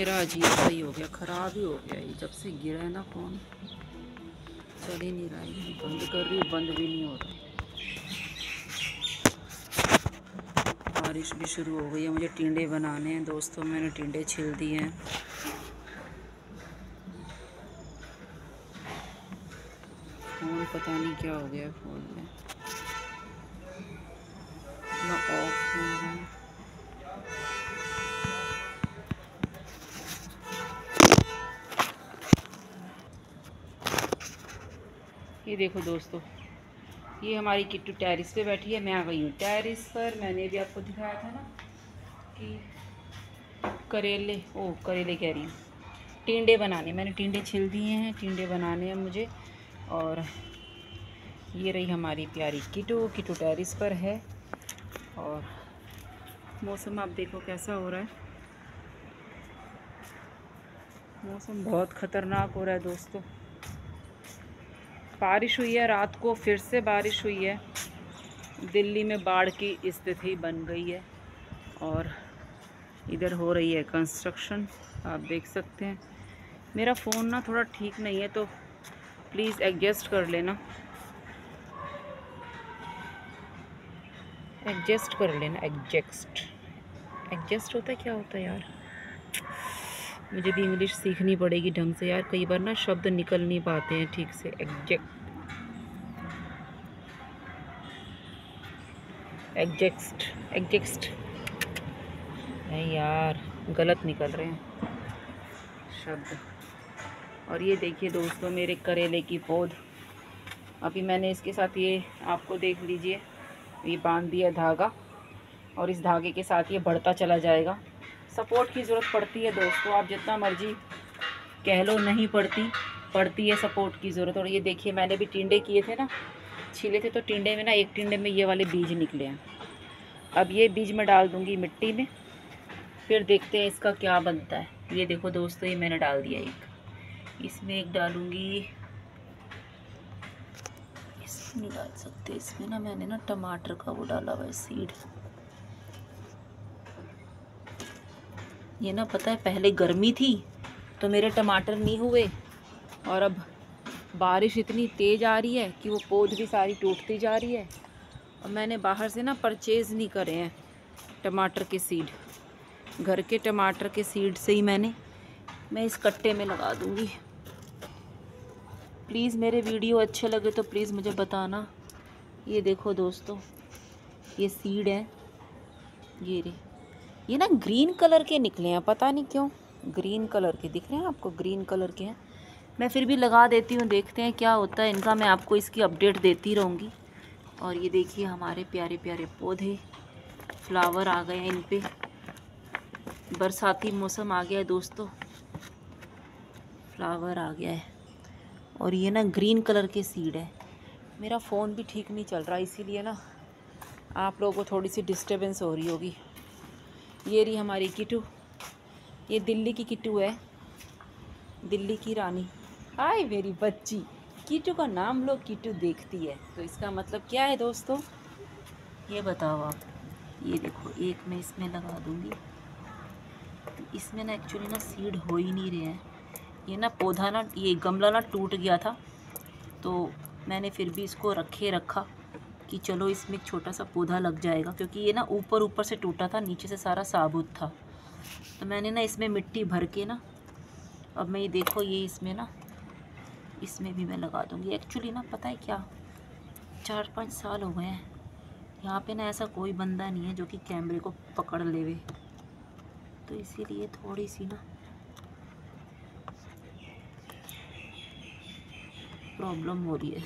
मेरा अजीब सा ही हो गया, ख़राब ही हो गया ये, जब से गिरा है ना फ़ोन। चल ही नहीं रहा है बंद कर रही बंद भी नहीं हो रहा। बारिश भी शुरू हो गई है, मुझे टिंडे बनाने हैं, दोस्तों, मैंने टिंडे छिल दिए हैं। फ़ोन पता नहीं क्या हो गया फ़ोन में। ना ऑफ़ हो रहा है। देखो दोस्तों, ये हमारी किट्टू टेरिस पे बैठी है। मैं आ गई हूँ टेरिस पर। मैंने भी आपको दिखाया था ना कि करेले, ओ, करेले कह रही हूँ। टिंडे बनाने। मैंने टिंडे छिल दिए हैं, टिंडे बनाने हैं मुझे। और ये रही हमारी प्यारी किटू किटू टेरिस पर है। और मौसम आप देखो कैसा हो रहा है। मौसम बहुत ख़तरनाक हो रहा है दोस्तों। बारिश हुई है, रात को फिर से बारिश हुई है। दिल्ली में बाढ़ की स्थिति बन गई है और इधर हो रही है कंस्ट्रक्शन आप देख सकते हैं। मेरा फ़ोन ना थोड़ा ठीक नहीं है तो प्लीज़ एडजस्ट कर लेना। एडजस्ट कर लेना एडजस्ट एडजस्ट होता है क्या होता है यार? मुझे भी इंग्लिश सीखनी पड़ेगी ढंग से यार। कई बार ना शब्द निकल नहीं पाते हैं ठीक से एग्जैक्ट एग्जेक्ट एग्जैक्स्ट नहीं यार, गलत निकल रहे हैं शब्द। और ये देखिए दोस्तों, मेरे करेले की पौध। अभी मैंने इसके साथ ये आपको देख लीजिए, ये बाँध दिया धागा। और इस धागे के साथ ये बढ़ता चला जाएगा। सपोर्ट की ज़रूरत पड़ती है दोस्तों, आप जितना मर्ज़ी कह लो, नहीं पड़ती पड़ती है सपोर्ट की ज़रूरत। और ये देखिए, मैंने भी टिंडे किए थे ना, छीले थे तो टिंडे में ना, एक टिंडे में ये वाले बीज निकले हैं। अब ये बीज मैं डाल दूँगी मिट्टी में, फिर देखते हैं इसका क्या बनता है। ये देखो दोस्तों, ये मैंने डाल दिया एक। इसमें एक डालूँगी, इसमें नहीं डाल सकते इसमें ना मैंने ना टमाटर का वो डाला हुआ सीड। ये ना पता है, पहले गर्मी थी तो मेरे टमाटर नहीं हुए, और अब बारिश इतनी तेज़ आ रही है कि वो पौध भी सारी टूटती जा रही है, और मैंने बाहर से ना परचेज़ नहीं करे हैं टमाटर के सीड। घर के टमाटर के सीड से ही मैंने, मैं इस कट्टे में लगा दूँगी। प्लीज़ मेरे वीडियो अच्छे लगे तो प्लीज़ मुझे बताना। ये देखो दोस्तों, ये सीड है, ये रही ये ना ग्रीन कलर के निकले हैं, पता नहीं क्यों। ग्रीन कलर के दिख रहे हैं आपको? ग्रीन कलर के हैं। मैं फिर भी लगा देती हूँ, देखते हैं क्या होता है। इनका मैं आपको इसकी अपडेट देती रहूँगी। और ये देखिए हमारे प्यारे प्यारे पौधे। फ्लावर आ गए हैं इन पर बरसाती मौसम आ गया है दोस्तों। फ्लावर आ गया है। और ये ना ग्रीन कलर के सीड है। मेरा फ़ोन भी ठीक नहीं चल रहा, इसीलिए ना आप लोगों को थोड़ी सी डिस्टर्बेंस हो रही होगी। ये रही हमारी किटू। ये दिल्ली की किटू है। दिल्ली की रानी। हाय मेरी बच्ची। किटू का नाम लोग किटू देखती है। तो इसका मतलब क्या है दोस्तों? ये बताओ आप। ये देखो, एक मैं इसमें लगा दूँगी। तो इसमें ना एक्चुअली ना सीड हो ही नहीं रहे हैं। ये ना पौधा ना, ये गमला ना टूट गया था। तो मैंने फिर भी इसको रखे रखा। कि चलो इसमें एक छोटा सा पौधा लग जाएगा, क्योंकि ये ना ऊपर ऊपर से टूटा था, नीचे से सारा साबुत था। तो मैंने ना इसमें मिट्टी भर के ना, अब मैं ये देखो, ये इसमें ना, इसमें भी मैं लगा दूँगी। एक्चुअली ना, पता है क्या? चार पाँच साल हो गए हैं। यहाँ पे ना ऐसा कोई बंदा नहीं है जो कि कैमरे को पकड़ लेवे। तो इसीलिए थोड़ी सी ना प्रॉब्लम हो रही है।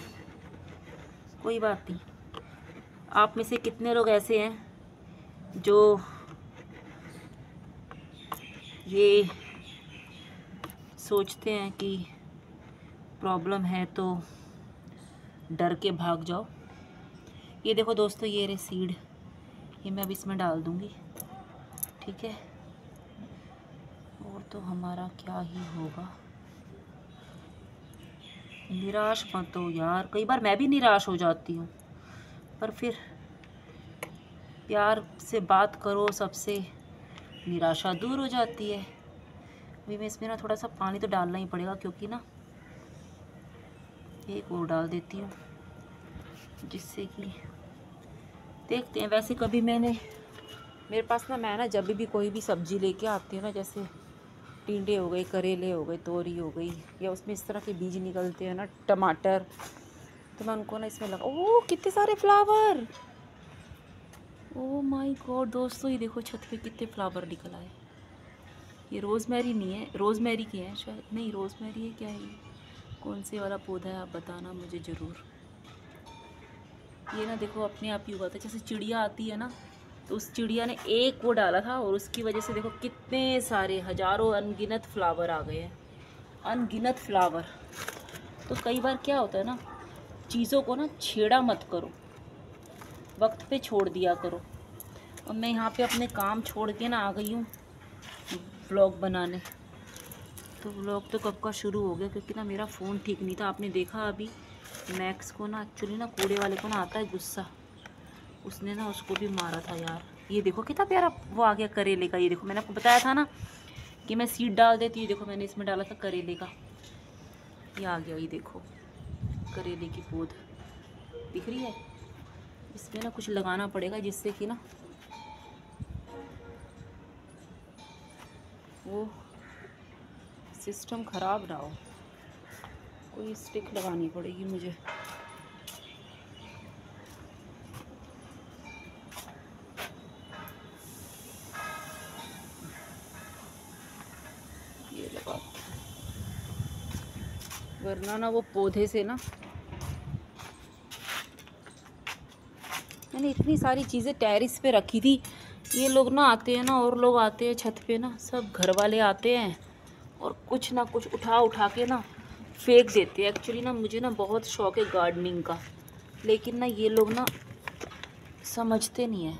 कोई बात नहीं। आप में से कितने लोग ऐसे हैं जो ये सोचते हैं कि प्रॉब्लम है तो डर के भाग जाओ। ये देखो दोस्तों, ये रे सीड। ये मैं अब इसमें डाल दूँगी। ठीक है? और तो हमारा क्या ही होगा? निराश मत हो यार। कई बार मैं भी निराश हो जाती हूँ। पर फिर प्यार से बात करो, सबसे निराशा दूर हो जाती है। अभी मैं इसमें ना थोड़ा सा पानी तो डालना ही पड़ेगा क्योंकि ना एक और डाल देती हूँ, जिससे कि देखते हैं। वैसे कभी मैंने, मेरे पास ना, मैं ना जब भी कोई भी सब्ज़ी लेके आती हूँ ना, जैसे टिंडे हो गए, करेले हो गए, तोरी हो गई, या उसमें इस तरह के बीज निकलते हैं ना, टमाटर तो मैं उनको ना इसमें लगा ओह, कितने सारे फ्लावर! ओह माय गॉड, दोस्तों, ये देखो छत पे कितने फ्लावर निकल आए। ये रोज़मेरी नहीं है, रोज़मेरी की है शायद। नहीं, रोज़मेरी है क्या है ये? कौन से वाला पौधा है, आप बताना मुझे ज़रूर। ये ना देखो, अपने आप ही हुआ था। जैसे चिड़िया आती है ना तो उस चिड़िया ने एक वो डाला था और उसकी वजह से देखो कितने सारे, हज़ारों अनगिनत फ्लावर आ गए हैं। अनगिनत फ्लावर। तो कई बार क्या होता है ना चीज़ों को ना छेड़ा मत करो। वक्त पे छोड़ दिया करो। और मैं यहाँ पे अपने काम छोड़ के ना आ गई हूँ व्लॉग बनाने। तो व्लॉग तो कब का शुरू हो गया, क्योंकि ना मेरा फ़ोन ठीक नहीं था। आपने देखा अभी मैक्स को ना एक्चुअली ना कूड़े वाले को ना आता है गुस्सा। उसने ना उसको भी मारा था यार। ये देखो कितना प्यारा वो आ गया करेले का, ये देखो। मैंने आपको बताया था ना कि मैं सीड डाल देती हूँ। देखो मैंने इसमें डाला था करेले का। ये आ गया, ये देखो। करेले की पौध दिख रही है? इसमें ना कुछ लगाना पड़ेगा जिससे कि ना वो सिस्टम ख़राब ना हो। कोई स्टिक लगानी पड़ेगी मुझे। वरना ना वो पौधे से ना मैंने इतनी सारी चीज़ें टेरिस पे रखी थी। ये लोग ना आते हैं ना, और लोग आते हैं छत पे ना, सब घर वाले आते हैं और कुछ ना कुछ उठा उठा के ना फेंक देते हैं। एक्चुअली ना मुझे ना बहुत शौक है गार्डनिंग का, लेकिन ना ये लोग ना समझते नहीं है।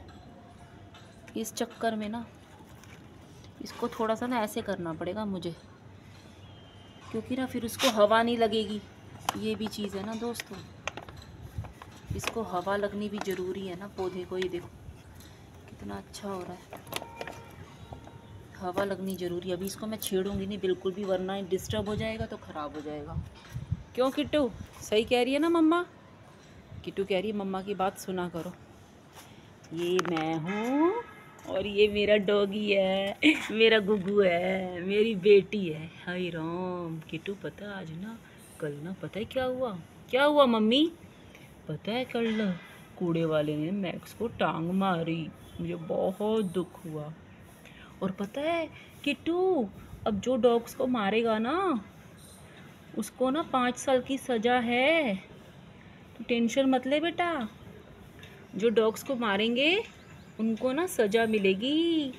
इस चक्कर में ना इसको थोड़ा सा ना ऐसे करना पड़ेगा मुझे, क्योंकि ना फिर उसको हवा नहीं लगेगी। ये भी चीज़ है ना दोस्तों। इसको हवा लगनी भी ज़रूरी है ना पौधे को, ये देखो। कितना अच्छा हो रहा है। हवा लगनी ज़रूरी है। अभी इसको मैं छेड़ूँगी नहीं, बिल्कुल भी, वरना डिस्टर्ब हो जाएगा तो ख़राब हो जाएगा। क्यों किट्टू? सही कह रही है ना मम्मा? किट्टू कह रही है, मम्मा की बात सुना करो। ये मैं हूँ और ये मेरा डॉगी है, मेरा गुगू है, मेरी बेटी है। हाय राम, किट्टू पता आज ना, कल ना, पता है क्या हुआ? क्या हुआ मम्मी? पता है कल कूड़े वाले ने मैक्स को टांग मारी। मुझे बहुत दुख हुआ। और पता है किट्टू, अब जो डॉग्स को मारेगा ना, उसको ना पाँच साल की सज़ा है। तो टेंशन मत ले बेटा। जो डॉग्स को मारेंगे, उनको ना सज़ा मिलेगी।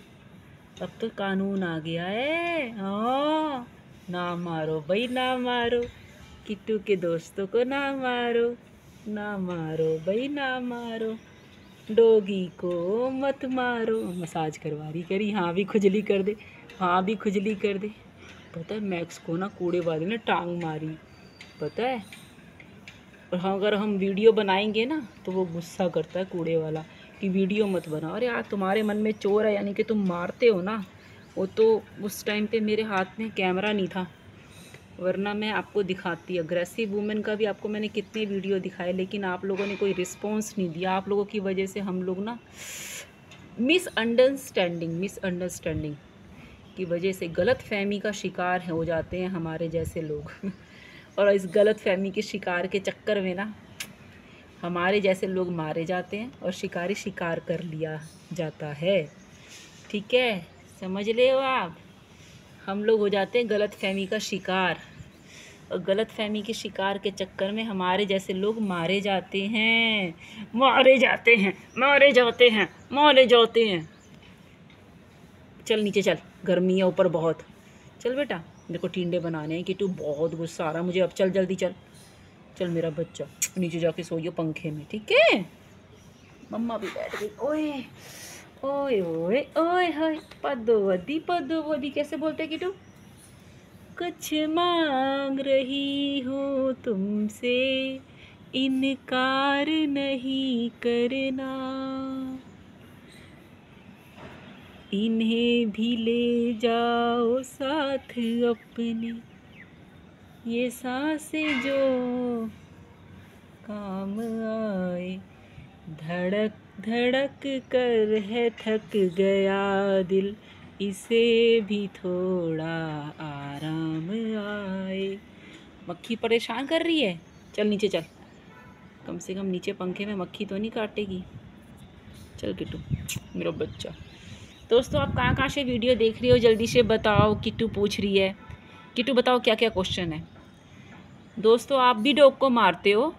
अब तो कानून आ गया है। हाँ ना मारो भाई, ना मारो। किट्टू के दोस्तों को ना मारो। ना मारो भाई ना मारो। डोगी को मत मारो। मसाज करवा रही करी हाँ भी खुजली कर दे हाँ भी खुजली कर दे। पता है, मैक्स को ना कूड़े वाले ने टांग मारी। पता है? और हाँ अगर हम वीडियो बनाएँगे ना तो वो गुस्सा करता है कूड़े वाला कि वीडियो मत बनाओ। अरे यार, तुम्हारे मन में चोर है, यानी कि तुम मारते हो ना। वो तो उस टाइम पे मेरे हाथ में कैमरा नहीं था। वरना मैं आपको दिखाती अग्रेसिव वुमेन का भी आपको मैंने कितने वीडियो दिखाए, लेकिन आप लोगों ने कोई रिस्पॉन्स नहीं दिया। आप लोगों की वजह से हम लोग ना मिसअंडरस्टैंडिंग मिसअंडरस्टैंडिंग की वजह से गलत फहमी का शिकार हो जाते हैं हमारे जैसे लोग। और इस गलत फहमी के शिकार के चक्कर में ना हमारे जैसे लोग मारे जाते हैं और शिकारी शिकार कर लिया जाता है। ठीक है? समझ ले आप? हम लोग हो जाते हैं गलत फहमी का शिकार। और गलत फहमी के शिकार के चक्कर में हमारे जैसे लोग मारे जाते हैं। मारे जाते हैं, मारे जाते हैं, मारे जाते हैं। चल नीचे चल गर्मी है ऊपर बहुत। चल बेटा देखो टींडे बनाने हैं कि तू बहुत गुस्सा आ रहा मुझे। अब चल जल्दी चल। चल मेरा बच्चा, नीचे जाके सोइयो पंखे में, ठीक है? मम्मा भी बैठ गई। ओए! ओए ओए ओए हाय पदोवदी पदोवदी कैसे बोलते कि तू कुछ मांग रही हो तुमसे, इनकार नहीं करना। इन्हें भी ले जाओ साथ अपने, ये साँसें जो काम आए, धड़क धड़क कर है थक गया दिल। इसे भी थोड़ा आराम आए। मक्खी परेशान कर रही है? चल नीचे चल। कम से कम नीचे पंखे में मक्खी तो नहीं काटेगी। चल किटू मेरा बच्चा। दोस्तों, आप कहाँ कहाँ से वीडियो देख रही हो? जल्दी से बताओ किटू पूछ रही है। किट्टू, बताओ क्या क्या क्वेश्चन है? दोस्तों, आप भी डॉग को मारते हो?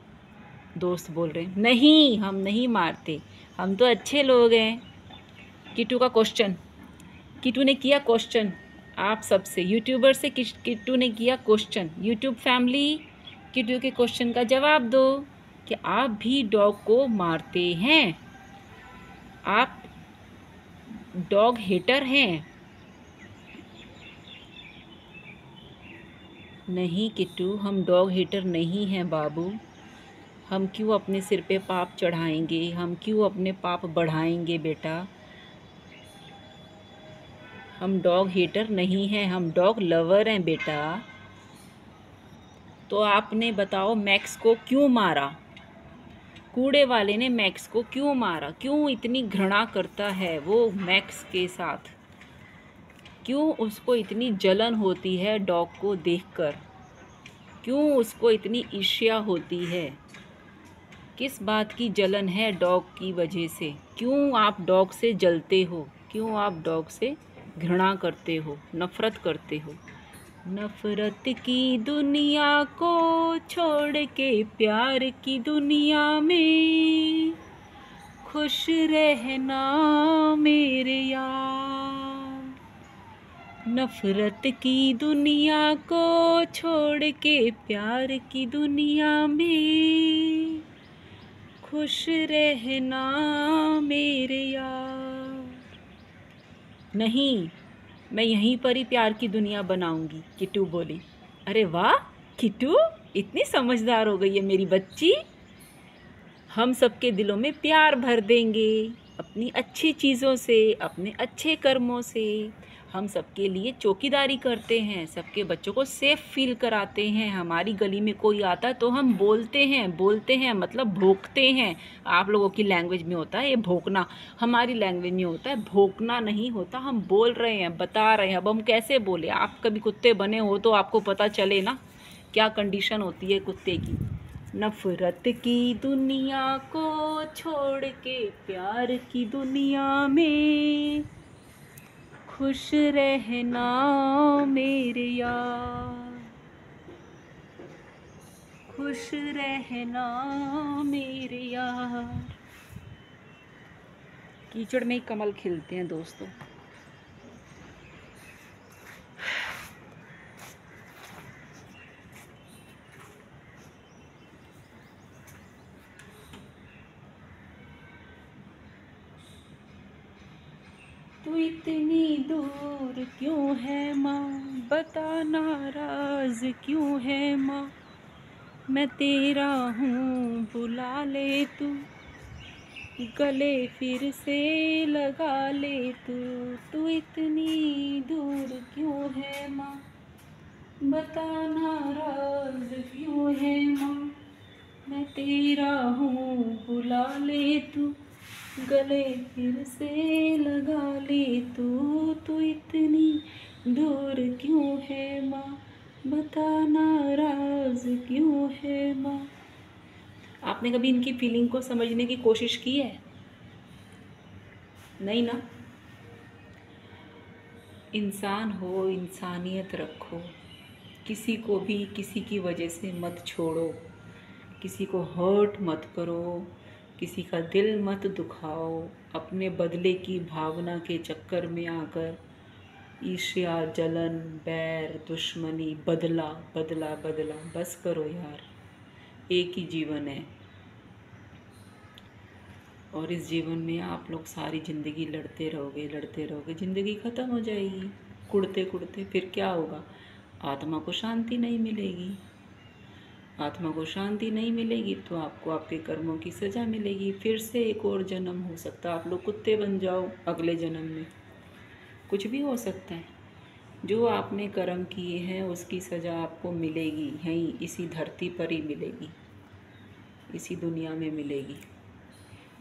दोस्त बोल रहे हैं, नहीं, हम नहीं मारते। हम तो अच्छे लोग हैं। किटू का क्वेश्चन किटू ने किया क्वेश्चन आप सबसे यूट्यूबर से किट्टू ने किया क्वेश्चन यूट्यूब फैमिली किटू के क्वेश्चन का जवाब दो कि आप भी डॉग को मारते हैं। आप डॉग हेटर हैं। नहीं किट्टू हम डॉग हेटर नहीं हैं बाबू। हम क्यों अपने सिर पे पाप चढ़ाएँगे? हम क्यों अपने पाप बढ़ाएँगे बेटा? हम डॉग हेटर नहीं हैं, हम डॉग लवर हैं बेटा। तो आपने बताओ मैक्स को क्यों मारा? कूड़े वाले ने मैक्स को क्यों मारा? क्यों इतनी घृणा करता है वो मैक्स के साथ? क्यों उसको इतनी जलन होती है डॉग को देखकर? क्यों उसको इतनी ईर्ष्या होती है? किस बात की जलन है डॉग की वजह से? क्यों आप डॉग से जलते हो? क्यों आप डॉग से घृणा करते हो? नफ़रत करते हो? नफरत की दुनिया को छोड़ के प्यार की दुनिया में खुश रहना मेरे यार। नफरत की दुनिया को छोड़ के प्यार की दुनिया में खुश रहना मेरे यार। नहीं, मैं यहीं पर ही प्यार की दुनिया बनाऊँगी किटू बोली। अरे वाह किटू इतनी समझदार हो गई है मेरी बच्ची। हम सबके दिलों में प्यार भर देंगे, अपनी अच्छी चीज़ों से, अपने अच्छे कर्मों से। हम सबके लिए चौकीदारी करते हैं, सबके बच्चों को सेफ़ फील कराते हैं। हमारी गली में कोई आता तो हम बोलते हैं बोलते हैं मतलब भोंकते हैं। आप लोगों की लैंग्वेज में होता है ये भोंकना। हमारी लैंग्वेज में होता है भोंकना नहीं होता, हम बोल रहे हैं, बता रहे हैं। अब हम कैसे बोले? आप कभी कुत्ते बने हो तो आपको पता चले ना क्या कंडीशन होती है कुत्ते की। नफ़रत की दुनिया को छोड़ के, प्यार की दुनिया में खुश रहना मेरे यार। खुश रहना मेरे यार। कीचड़ में ही कमल खिलते हैं दोस्तों तू इतनी दूर क्यों है माँ? बता नाराज़ क्यों है माँ? मैं तेरा हूँ, बुला ले तू। गले फिर से लगा ले तू। तू इतनी दूर क्यों है माँ? बता नाराज़ क्यों है माँ? मैं तेरा हूँ, बुला ले तू। गले फिर से लगा ली तू तू इतनी दूर क्यों है माँ? बता नाराज़ क्यों है माँ? आपने कभी इनकी फीलिंग को समझने की कोशिश की है? नहीं ना? इंसान हो, इंसानियत रखो। किसी को भी किसी की वजह से मत छोड़ो। किसी को हर्ट मत करो। किसी का दिल मत दुखाओ। अपने बदले की भावना के चक्कर में आकर ईर्ष्या, जलन, बैर, दुश्मनी, बदला बदला बदला। बस करो यार, एक ही जीवन है। और इस जीवन में आप लोग सारी ज़िंदगी लड़ते रहोगे लड़ते रहोगे। ज़िंदगी ख़त्म हो जाएगी। कुड़ते कुड़ते फिर क्या होगा? आत्मा को शांति नहीं मिलेगी। आत्मा को शांति नहीं मिलेगी तो आपको आपके कर्मों की सज़ा मिलेगी। फिर से एक और जन्म हो सकता आप लोग कुत्ते बन जाओ अगले जन्म में। कुछ भी हो सकता है। जो आपने कर्म किए हैं, उसकी सज़ा आपको मिलेगी। यहीं इसी धरती पर ही मिलेगी। इसी दुनिया में मिलेगी।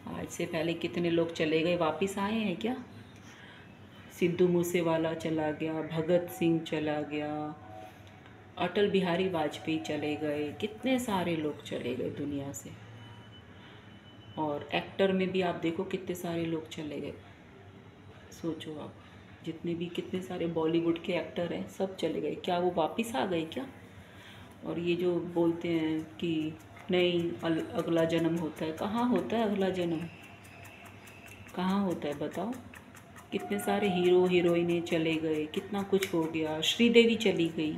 आज से पहले कितने लोग चले गए? वापस आए हैं क्या? सिद्धू मूसेवाला चला गया, भगत सिंह चला गया अटल बिहारी वाजपेयी चले गए। कितने सारे लोग चले गए दुनिया से। और एक्टर में भी आप देखो कितने सारे लोग चले गए। सोचो आप, जितने भी, कितने सारे बॉलीवुड के एक्टर हैं, सब चले गए। क्या वो वापस आ गए क्या? और ये जो बोलते हैं कि नहीं अगला जन्म होता है। कहाँ होता है अगला जन्म? कहाँ होता है बताओ। कितने सारे हीरो, हीरोइनें चले गए। कितना कुछ हो गया। श्रीदेवी चली गई।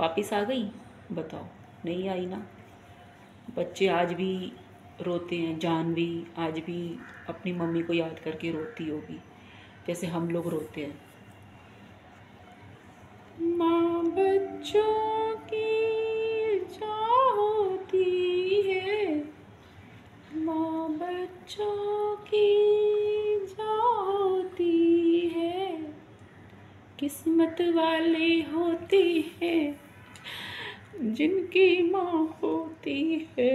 वापस आ गई? बताओ। नहीं आई ना। बच्चे आज भी रोते हैं। जान भी, आज भी अपनी मम्मी को याद करके रोती होगी। जैसे हम लोग रोते हैं। माँ बच्चों की जा होती है। माँ बच्चों की जा होती है। किस्मत वाले होते हैं। जिनकी माँ होती है।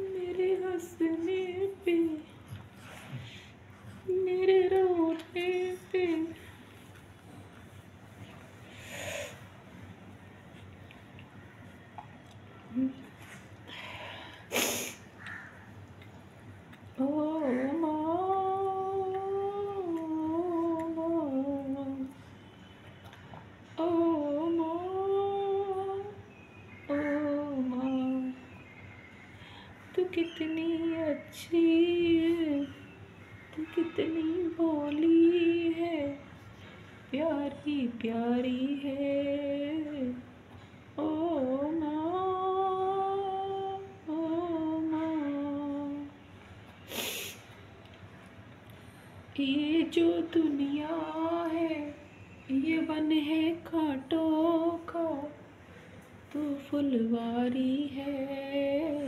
मेरे हंसने पे मेरे रोने पे। कितनी अच्छी तू कितनी भोली है, प्यारी प्यारी है। ओ माँ ये जो दुनिया है, ये बन है कांटों का, तू फुलवारी है।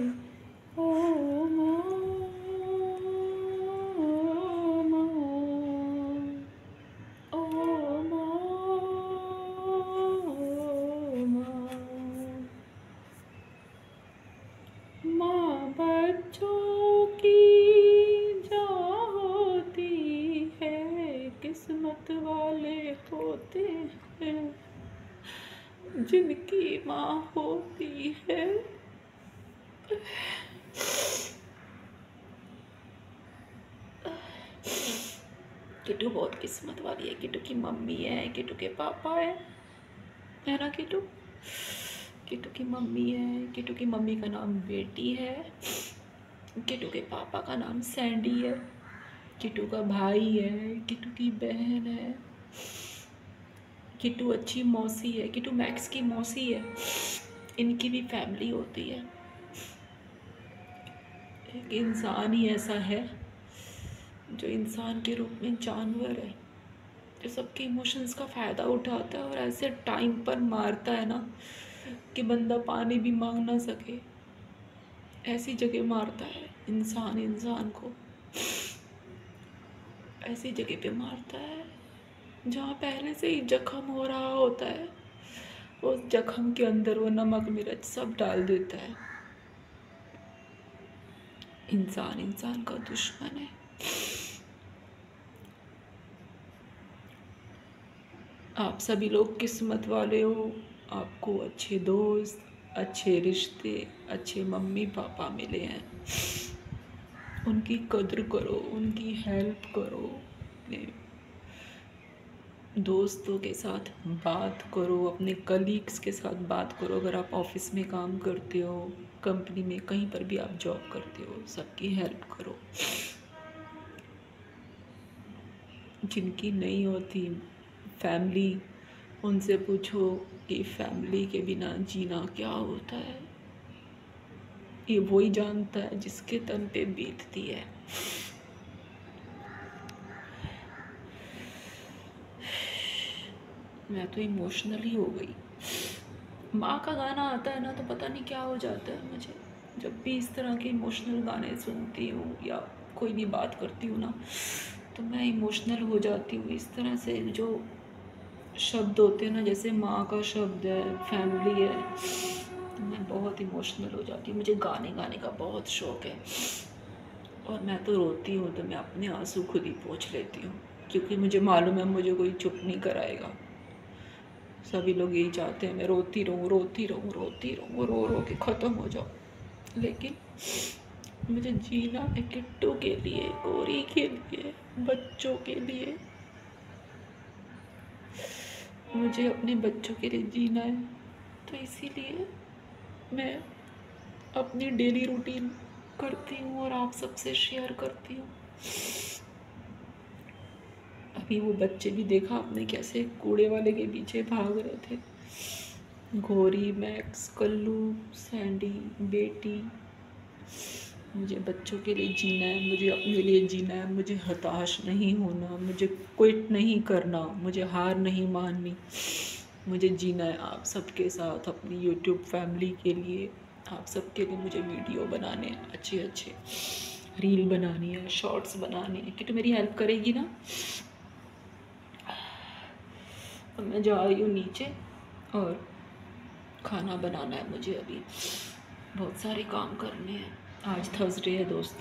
किटू बहुत किस्मत वाली है, किटू की मम्मी है, किटू के पापा है। है ना किटू? किटू की मम्मी है, किटू की मम्मी का नाम बेटी है, किटू के पापा का नाम सैंडी है, किटू का भाई है, किटू की बहन है, किटू अच्छी मौसी है, किटू मैक्स की मौसी है, इनकी भी फैमिली होती है। एक इंसान ही ऐसा है। जो इंसान के रूप में जानवर है, जो सबके इमोशंस का फ़ायदा उठाता है और ऐसे टाइम पर मारता है ना कि बंदा पानी भी मांग ना सके। ऐसी जगह मारता है इंसान इंसान को। ऐसी जगह पे मारता है जहाँ पहले से ही जख्म हो रहा होता है। उस जख्म के अंदर वो नमक, मिर्च सब डाल देता है। इंसान इंसान का दुश्मन है। आप सभी लोग किस्मत वाले हो। आपको अच्छे दोस्त, अच्छे रिश्ते, अच्छे मम्मी पापा मिले हैं। उनकी कदर करो, उनकी हेल्प करो। अपने दोस्तों के साथ बात करो, अपने कलीग्स के साथ बात करो। अगर आप ऑफ़िस में काम करते हो कंपनी में कहीं पर भी आप जॉब करते हो, सबकी हेल्प करो। जिनकी नहीं होती फैमिली उनसे पूछो कि फैमिली के बिना जीना क्या होता है? ये वही जानता है जिसके तन पे बीतती है। मैं तो इमोशनल ही हो गई। माँ का गाना आता है ना तो पता नहीं क्या हो जाता है मुझे। जब भी इस तरह के इमोशनल गाने सुनती हूँ या कोई भी बात करती हूँ ना तो मैं इमोशनल हो जाती हूँ इस तरह से जो शब्द होते हैं ना, जैसे माँ का शब्द है फैमिली है। तो मैं बहुत इमोशनल हो जाती हूँ। मुझे गाने गाने का बहुत शौक़ है। और मैं तो रोती हूँ तो मैं अपने आँसू खुद ही पोछ लेती हूँ, क्योंकि मुझे मालूम है, मुझे कोई चुप नहीं कराएगा। सभी लोग यही चाहते हैं, मैं रोती रहूँ रोती रहूँ रोती रहूँ, रो रो के ख़त्म हो जाऊँ। लेकिन मुझे जीना है किट्टू के लिए, गोरी के लिए, बच्चों के लिए। मुझे अपने बच्चों के लिए जीना है। तो इसीलिए मैं अपनी डेली रूटीन करती हूँ और आप सबसे शेयर करती हूँ। अभी वो बच्चे भी देखा आपने कैसे कूड़े वाले के पीछे भाग रहे थे। घोरी, मैक्स, कल्लू, सैंडी, बेटी। मुझे बच्चों के लिए जीना है, मुझे अपने लिए जीना है, मुझे हताश नहीं होना, मुझे क्विट नहीं करना, मुझे हार नहीं माननी। मुझे जीना है आप सबके साथ, अपनी यूट्यूब फैमिली के लिए। आप सबके लिए मुझे वीडियो बनाने हैं अच्छे अच्छे रील बनानी है शॉर्ट्स बनाने हैं। कि तो मेरी हेल्प करेगी ना? अब मैं जा रही हूँ नीचे और खाना बनाना है मुझे अभी। बहुत सारे काम करने हैं। आज थर्सडे है दोस्त।